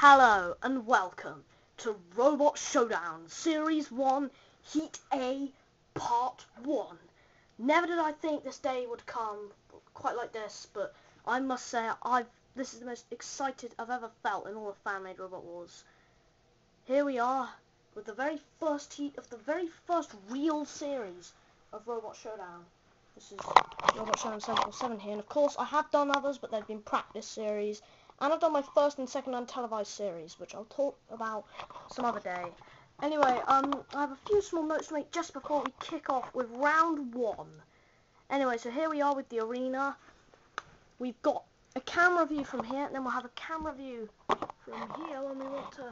Hello and welcome to Robot Showdown Series 1 Heat A Part 1. Never did I think this day would come quite like this, but I must say I've this is the most excited I've ever felt in all of fan-made Robot Wars. Here we are with the very first heat of the very first real series of Robot Showdown. This is Robot Showdown 747 here, and of course I have done others, but they've been practice series and I've done my first and second untelevised series, which I'll talk about some other day. Anyway, um, I have a few small notes to make just before we kick off with round one. Anyway, so here we are with the arena. We've got a camera view from here, and then we'll have a camera view from here when we want to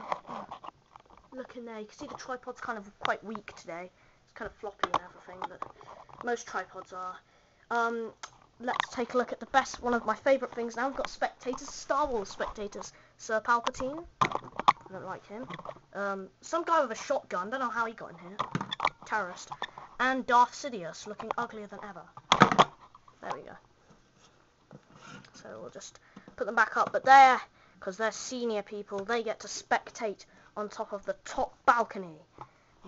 look in there. You can see the tripod's kind of quite weak today. It's kind of floppy and everything, but most tripods are. Um, let's take a look at the best, one of my favourite things now. We've got spectators, Star Wars spectators. Sir Palpatine, I don't like him. Um, some guy with a shotgun, don't know how he got in here. Terrorist. And Darth Sidious, looking uglier than ever. There we go. So we'll just put them back up. But there, because they're senior people, they get to spectate on top of the top balcony.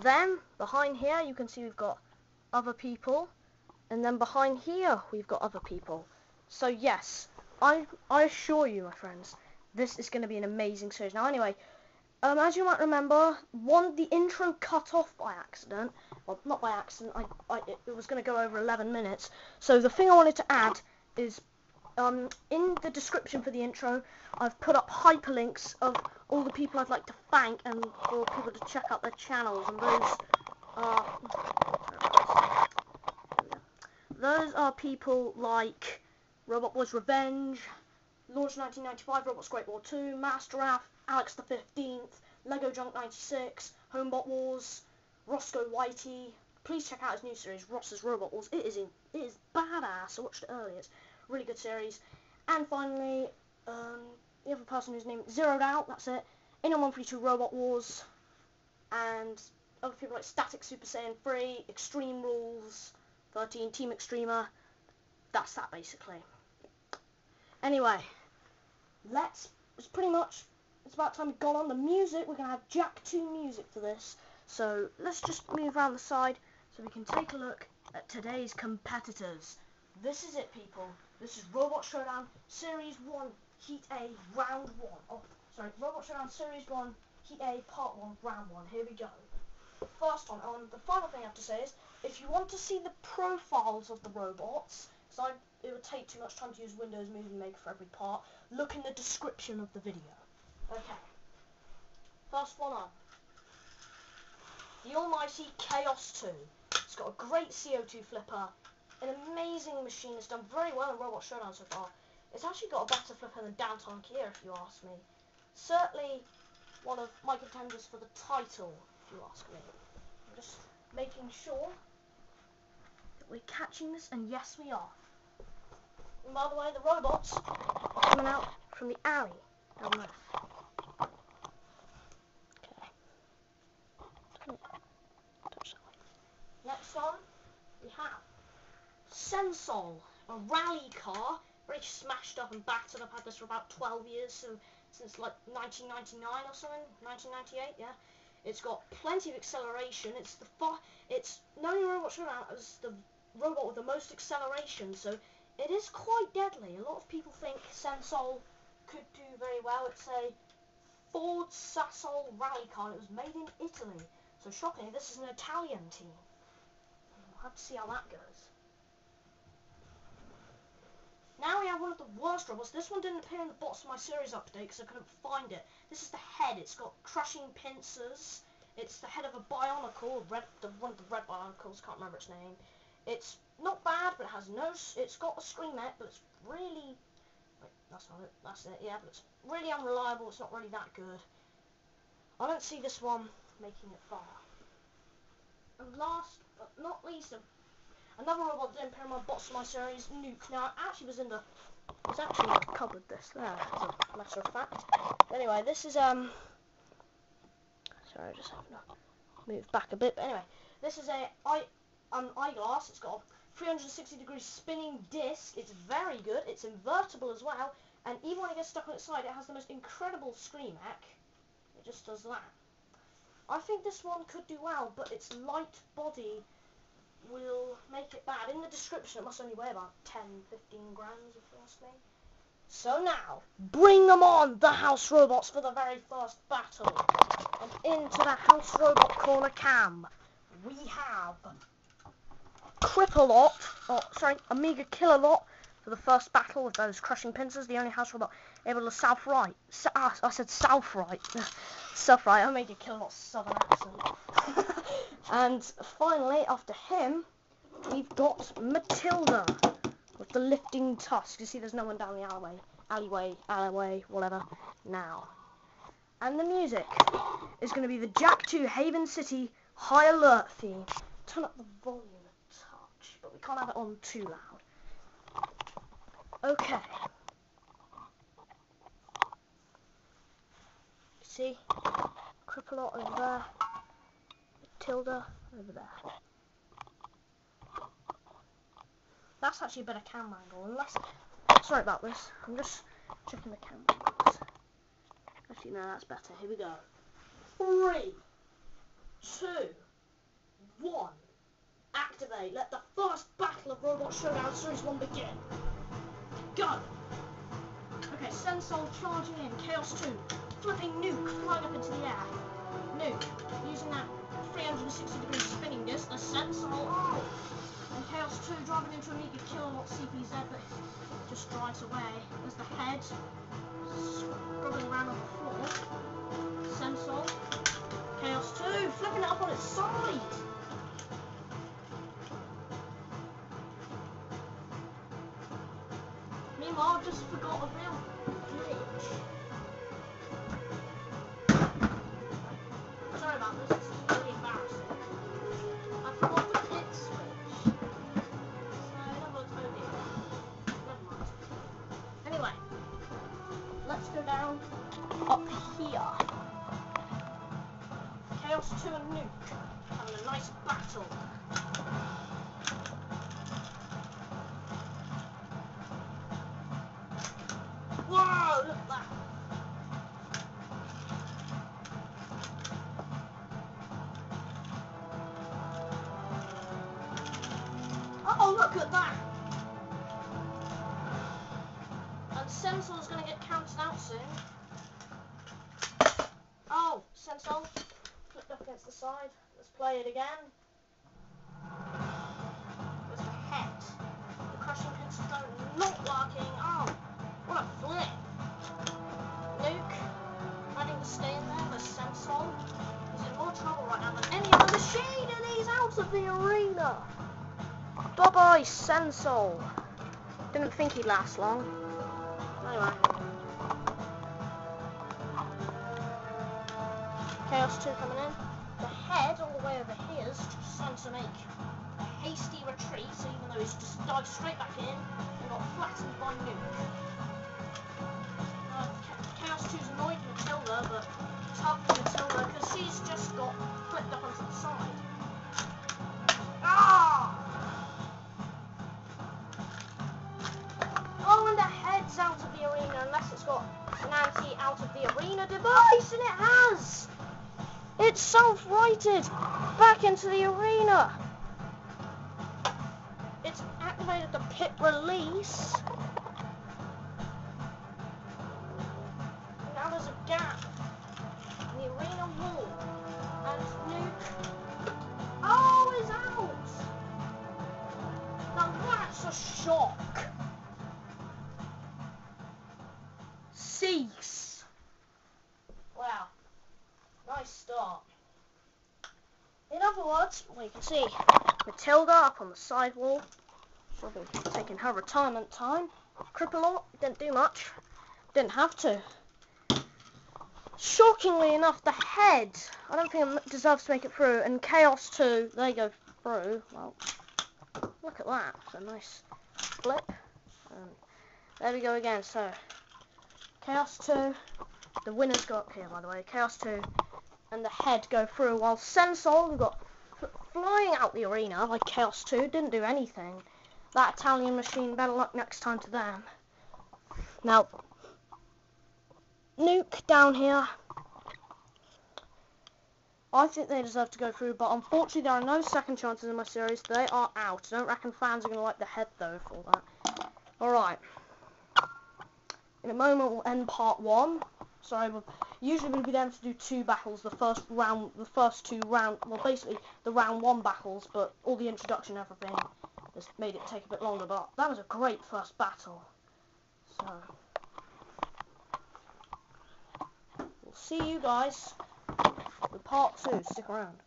Then, behind here, you can see we've got other people and then behind here, we've got other people. So yes, I, I assure you, my friends, this is going to be an amazing series. Now anyway, um, as you might remember, one the intro cut off by accident. Well, not by accident. I, I it, was going to go over 11 minutes. So the thing I wanted to add is, um, in the description for the intro, I've put up hyperlinks of all the people I'd like to thank and for people to check out their channels. And those are those are people like Robot Boys Revenge, Launch 1995, Robots Great War 2, Master Raph, Alex the 15th, Lego Junk 96, Homebot Wars, Roscoe Whitey. Please check out his new series, Ross's Robot Wars. It is in, it is badass. I watched it earlier. It's a really good series. And finally, um, the other person whose name Zeroed Out. That's it. In on 132 Robot Wars, and other people like Static Super Saiyan 3, Extreme Rules. 13 Team Extremer. That's that basically. Anyway, let's, it's pretty much, it's about time we got on the music. We're going to have Jak 2 music for this. So let's just move around the side so we can take a look at today's competitors. This is it, people. This is Robot Showdown Series 1, Heat A, Round 1. Oh, sorry, Robot Showdown Series 1, Heat A, Part 1, Round 1. Here we go. First one, and the final thing I have to say is, if you want to see the profiles of the robots, because it would take too much time to use Windows Movie Maker for every part, look in the description of the video. Okay. First one on. The almighty Chaos 2. It's got a great CO2 flipper, an amazing machine. It's done very well in Robot Showdown so far. It's actually got a better flipper than Downtown Kia, if you ask me. Certainly one of my contenders for the title, if you ask me. I'm just making sure we're catching this, and yes, we are. And by the way, the robots are coming out from the alley down there. Okay. Next on, we have Sensol, a rally car, very smashed up and battered. I've had this for about 12 years, so since like 1999 or something, 1998, yeah. It's got plenty of acceleration. It's the far, it's not only robot showdown as the robot with the most acceleration, so it is quite deadly. A lot of people think Sensol could do very well. It's a Ford Sasol rally car. It was made in Italy. So shockingly, this is an Italian team. We'll have to see how that goes. Now we have one of the worst robots. This one didn't appear in the box of my series update because I couldn't find it. This is the head. It's got crushing pincers. It's the head of a Bionicle, red, the, one of the red Bionicles, can't remember its name. It's not bad, but it has no. It's got a screamer, but it's really. Wait, that's not it. That's it. Yeah, but it's really unreliable. It's not really that good. I don't see this one making it far. And last but not least, another robot that didn't my box of my series, Nuke. Now, it actually was in the. It's actually in the cupboard. This there, as a matter of fact. Anyway, this is um. Sorry, I just have to move back a bit. But anyway, this is a I um, eyeglass. It's got a 360 degree spinning disc. It's very good. It's invertible as well. And even when it gets stuck on its side, it has the most incredible scream eck. It just does that. I think this one could do well, but its light body will make it bad. In the description, it must only weigh about 10, 15 grams, if you ask me. So now, bring them on, the house robots, for the very first battle. And into the house robot corner cam, we have Cripplot, oh, sorry, Amiga Killalot for the first battle with those crushing pincers, the only house robot able to south right. ah, I said south right. south right, I made a Killalot southern accent. and finally, after him, we've got Matilda with the lifting tusk. You see there's no one down the alleyway, alleyway, alleyway, whatever, now. And the music is going to be the Jak 2 Haven City High Alert theme. Turn up the volume a touch, but we can't have it on too loud. Okay. See? Cripplot over there. Tilda over there. That's actually a better camera angle. Unless, sorry about this. I'm just checking the camera. Actually, no, that's better. Here we go. Three, two, one. Activate. Let the first battle of Robot Showdown Series 1 begin. Go! Okay, Sensol charging in. Chaos 2. Flipping Nuke flying up into the air. Nuke. Using that 360 degree spinning disc. The Sensol. Oh! And Chaos 2 driving into Amiga Killalot CPZ, but just drives away. There's the head. Scrubbing around on the floor. Sensol. Chaos 2 flipping it up on its side. Oh, Meanwhile, I've just forgot a real glitch. Sorry about this. I let's go down up here. Chaos 2 and Nuke having a nice battle. Oh, look at that. And Sensor's going to get counted out soon. Oh, Sensor, flipped up against the side. Let's play it again. There's the head. The crushing pincers don't working. Oh, what a flip. Luke, trying to stay in there. The Sensor. He's in more trouble right now than any other machine, and he's out of the arena. Bye bye, Sensor. Didn't think he'd last long. Anyway. Chaos 2 coming in. The head all the way over here is to make a hasty retreat, so even though he's just dived straight back in and got flattened by Nuke. Uh, Cha- Chaos 2's annoyed Matilda, but tough for Matilda because she's just got flipped up onto the side. Got an anti-out of the arena device, and it has! It's self-righted back into the arena. It's activated the pit release. Well, you can see Matilda up on the side wall, probably taking her retirement time. Cripplot didn't do much, didn't have to. Shockingly enough, the head, I don't think it deserves to make it through, and Chaos 2, they go through. Well, look at that, it's a nice flip. And there we go again, so Chaos 2, the winners go up here by the way, Chaos 2 and the head go through, while Sensol, who got flying out the arena like Chaos 2, didn't do anything. That Italian machine, better luck next time to them. Now, Nuke down here. I think they deserve to go through, but unfortunately there are no second chances in my series. They are out. I don't reckon fans are going to like the head, though, for that. Alright. In a moment, we'll end part one. Sorry, usually we'll be able to do two battles. The first round, the first two round, well, basically the round one battles, but all the introduction and everything has made it take a bit longer. But that was a great first battle. So, we'll see you guys with part two. Stick around.